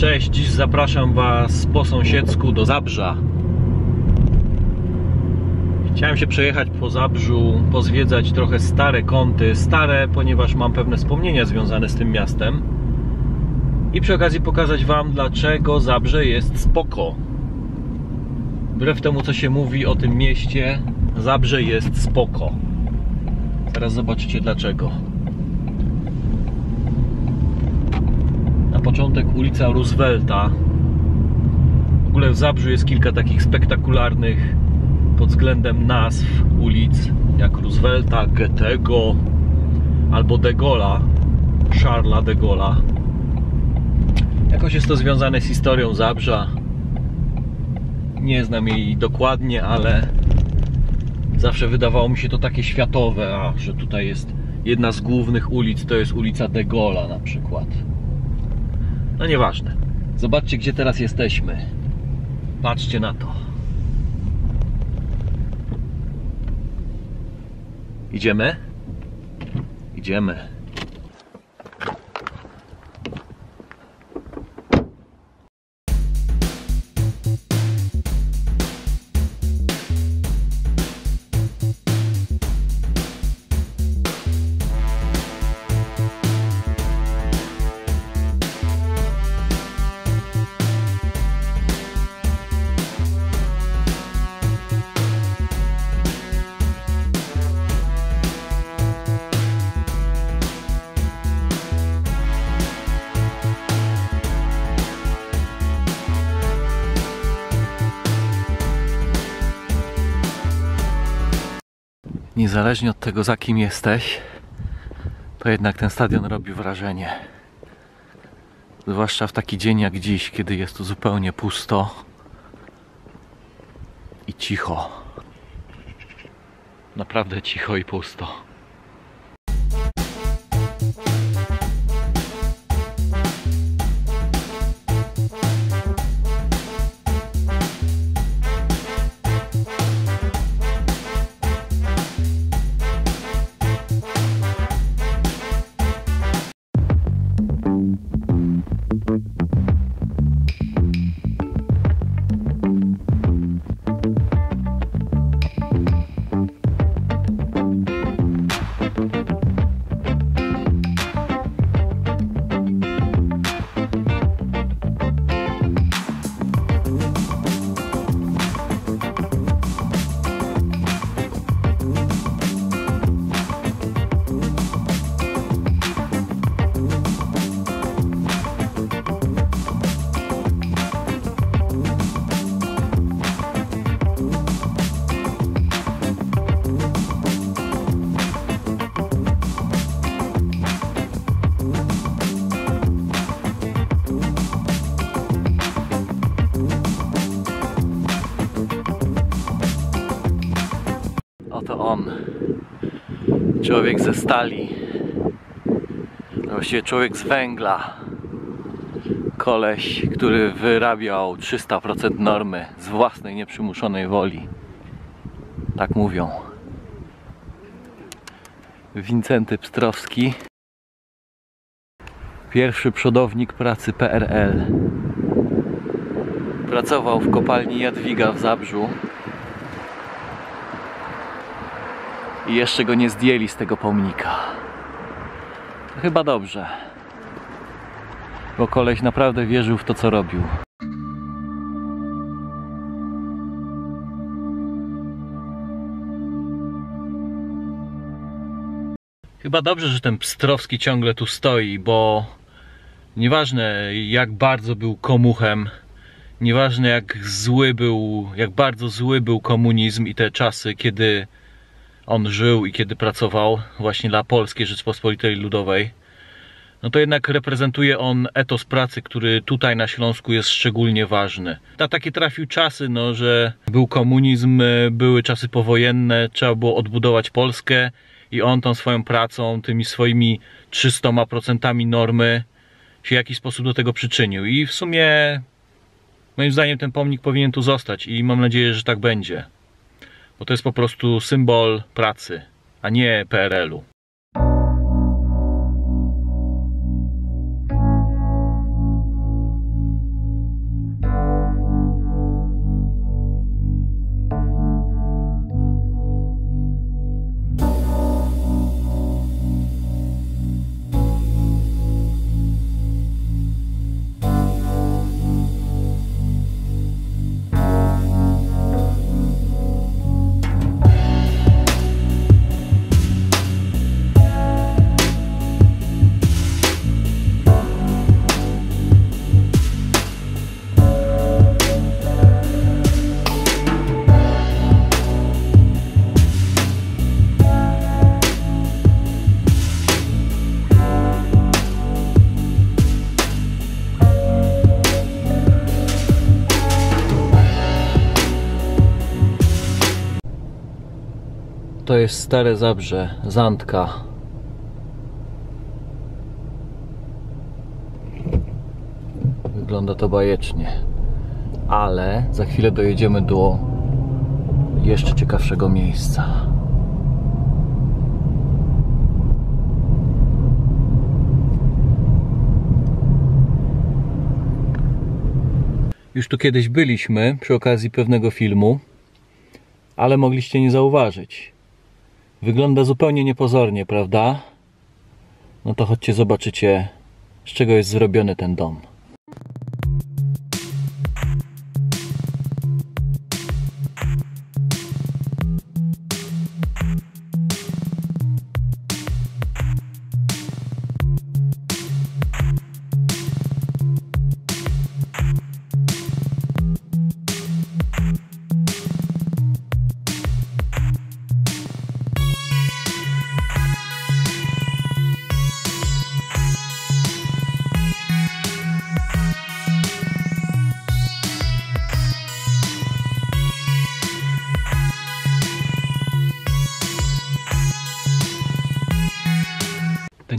Cześć, dziś zapraszam Was po sąsiedzku do Zabrza. Chciałem się przejechać po Zabrzu, pozwiedzać trochę stare kąty. Stare, ponieważ mam pewne wspomnienia związane z tym miastem. I przy okazji pokazać Wam, dlaczego Zabrze jest spoko. Wbrew temu, co się mówi o tym mieście, Zabrze jest spoko. Teraz zobaczycie dlaczego. Początek ulica Roosevelta. W ogóle w Zabrzu jest kilka takich spektakularnych pod względem nazw ulic, jak Roosevelta, Goethego albo de Gaulle'a, Charlesa de Gaulle'a. Jakoś jest to związane z historią Zabrza. Nie znam jej dokładnie, ale zawsze wydawało mi się to takie światowe, a że tutaj jest jedna z głównych ulic, to jest ulica de Gaulle'a na przykład. No nieważne. Zobaczcie, gdzie teraz jesteśmy. Patrzcie na to. Idziemy? Idziemy. Niezależnie od tego, za kim jesteś, to jednak ten stadion robi wrażenie. Zwłaszcza w taki dzień jak dziś, kiedy jest tu zupełnie pusto i cicho. Naprawdę cicho i pusto. On. Człowiek ze stali. Właściwie człowiek z węgla. Koleś, który wyrabiał 300% normy z własnej nieprzymuszonej woli. Tak mówią. Wincenty Pstrowski. Pierwszy przodownik pracy PRL. Pracował w kopalni Jadwiga w Zabrzu. I jeszcze go nie zdjęli z tego pomnika. Chyba dobrze. Bo koleś naprawdę wierzył w to, co robił. Chyba dobrze, że ten Pstrowski ciągle tu stoi, bo nieważne jak bardzo był komuchem, nieważne jak zły był, jak bardzo zły był komunizm i te czasy, kiedy on żył i kiedy pracował właśnie dla Polskiej Rzeczpospolitej Ludowej, no to jednak reprezentuje on etos pracy, który tutaj na Śląsku jest szczególnie ważny. Na takie trafił czasy, no, że był komunizm, były czasy powojenne, trzeba było odbudować Polskę i on tą swoją pracą, tymi swoimi 300% normy się w jakiś sposób do tego przyczynił. I w sumie moim zdaniem ten pomnik powinien tu zostać i mam nadzieję, że tak będzie bo to jest po prostu symbol pracy, a nie PRL-u. To jest Stare Zabrze, Zantka. Wygląda to bajecznie. Ale za chwilę dojedziemy do jeszcze ciekawszego miejsca. Już tu kiedyś byliśmy przy okazji pewnego filmu, ale mogliście nie zauważyć. Wygląda zupełnie niepozornie, prawda? No to chodźcie zobaczycie, z czego jest zrobiony ten dom.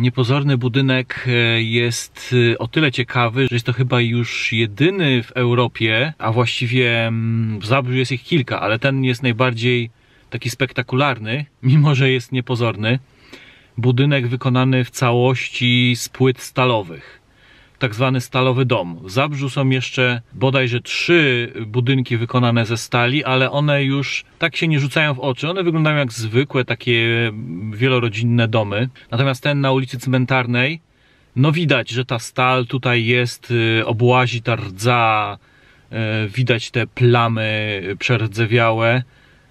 Niepozorny budynek e, jest e, o tyle ciekawy, że jest to chyba już jedyny w Europie, a właściwie mm, w Zabrzu jest ich kilka, ale ten jest najbardziej taki spektakularny, mimo że jest niepozorny. Budynek wykonany w całości z płyt stalowych. Tak zwany stalowy dom. W Zabrzu są jeszcze bodajże trzy budynki wykonane ze stali, ale one już tak się nie rzucają w oczy. One wyglądają jak zwykłe takie wielorodzinne domy. Natomiast ten na ulicy Cmentarnej, no widać, że ta stal tutaj jest, y, obłazi ta rdza, y, widać te plamy przerdzewiałe.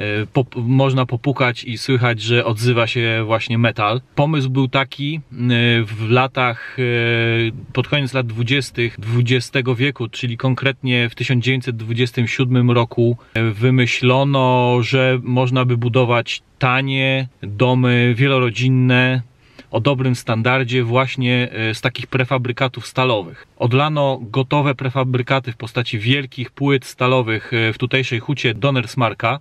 Y, można popukać i słychać, że odzywa się właśnie metal. Pomysł był taki y, w latach, y, pod koniec lat 20. XX wieku, czyli konkretnie w 1927 roku, wymyślono, że można by budować tanie domy wielorodzinne, o dobrym standardzie właśnie z takich prefabrykatów stalowych. Odlano gotowe prefabrykaty w postaci wielkich płyt stalowych w tutejszej hucie Donnersmarka.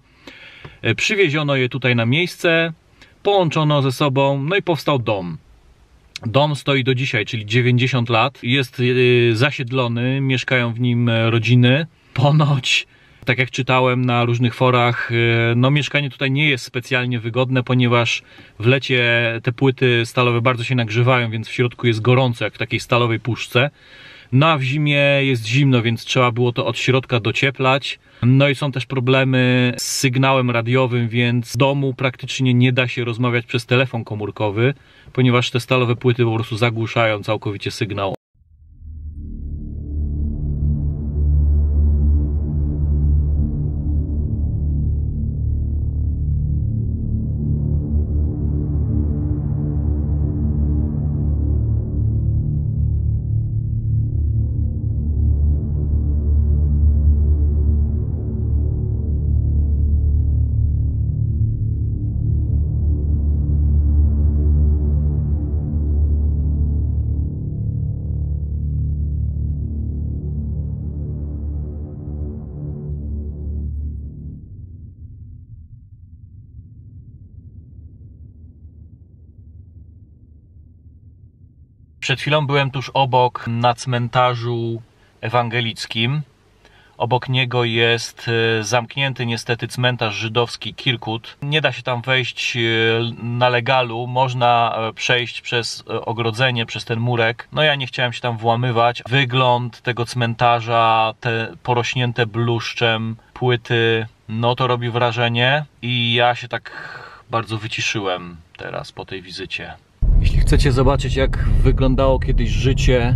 Przywieziono je tutaj na miejsce, połączono ze sobą, no i powstał dom. Dom stoi do dzisiaj, czyli 90 lat. Jest zasiedlony, mieszkają w nim rodziny. Ponoć, tak jak czytałem na różnych forach, no mieszkanie tutaj nie jest specjalnie wygodne, ponieważ w lecie te płyty stalowe bardzo się nagrzewają, więc w środku jest gorąco, jak w takiej stalowej puszce. No a w zimie jest zimno, więc trzeba było to od środka docieplać. No i są też problemy z sygnałem radiowym, więc w domu praktycznie nie da się rozmawiać przez telefon komórkowy, ponieważ te stalowe płyty po prostu zagłuszają całkowicie sygnał. Przed chwilą byłem tuż obok na cmentarzu ewangelickim. Obok niego jest e, zamknięty niestety cmentarz żydowski Kirkut. Nie da się tam wejść e, na legalu, można e, przejść przez ogrodzenie, przez ten murek. No ja nie chciałem się tam włamywać. Wygląd tego cmentarza, te porośnięte bluszczem płyty, no to robi wrażenie i ja się tak bardzo wyciszyłem teraz po tej wizycie. Jeśli chcecie zobaczyć, jak wyglądało kiedyś życie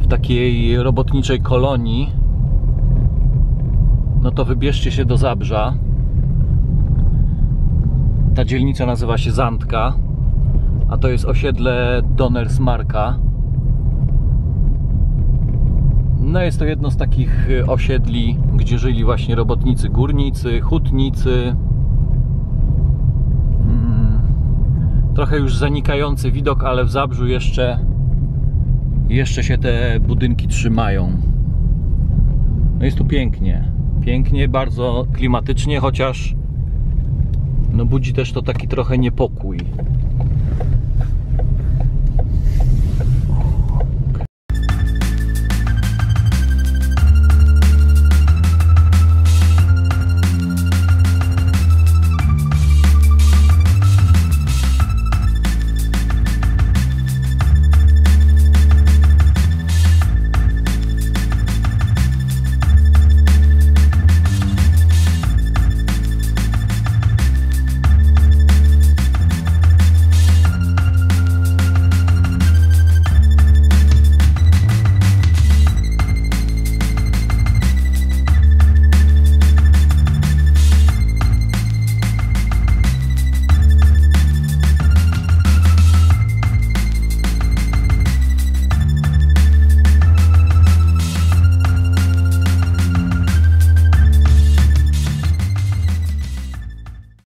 w takiej robotniczej kolonii, no to wybierzcie się do Zabrza. Ta dzielnica nazywa się Zantka, a to jest osiedle Donnersmarka. No jest to jedno z takich osiedli, gdzie żyli właśnie robotnicy górnicy, hutnicy, trochę już zanikający widok, ale w Zabrzu jeszcze jeszcze się te budynki trzymają. No jest tu pięknie. Pięknie, bardzo klimatycznie, chociaż no budzi też to taki trochę niepokój.